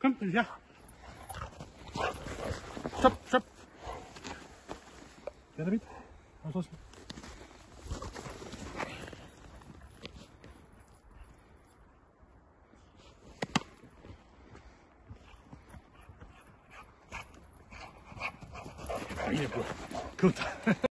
Komm, ja. Stop, stop. Ja, David. Laat los. Goed. Goed.